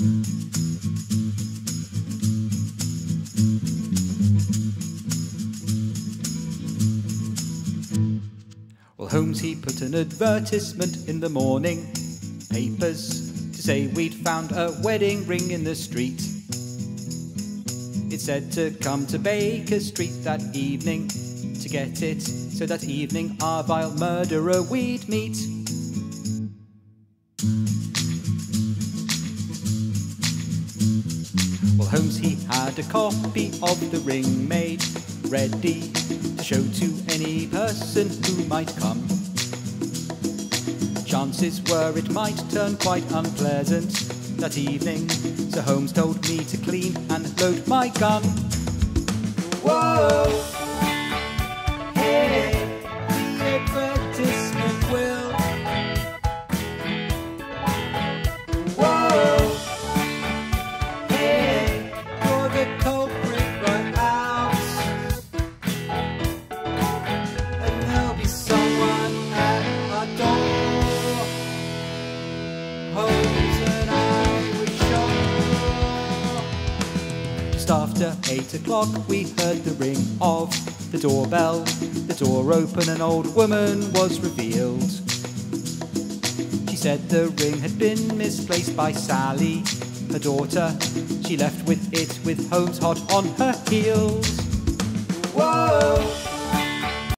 Well, Holmes he put an advertisement in the morning papers to say we'd found a wedding ring in the street. It said to come to Baker Street that evening to get it, so that evening our vile murderer we'd meet. Holmes he had a copy of the ring made ready to show to any person who might come. Chances were it might turn quite unpleasant that evening, so Holmes told me to clean and load my gun. Whoa! Just after eight o'clock, we heard the ring of the doorbell. The door opened, an old woman was revealed. She said the ring had been misplaced by Sally, her daughter. She left with it with Holmes hot on her heels.